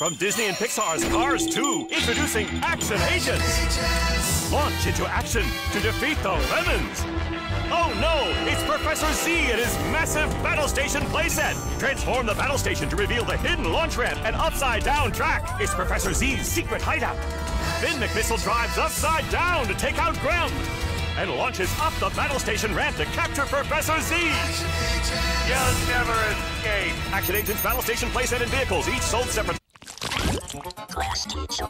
From Disney and Pixar's Cars 2, introducing Action Agents. Launch into action to defeat the Lemons. Oh no, it's Professor Z and his massive battle station playset. Transform the battle station to reveal the hidden launch ramp and upside down track. It's Professor Z's secret hideout. Then McMissile drives upside down to take out Grem and launches up the battle station ramp to capture Professor Z. You'll never escape. Action Agents Battle Station playset and vehicles, each sold separately. Class teacher.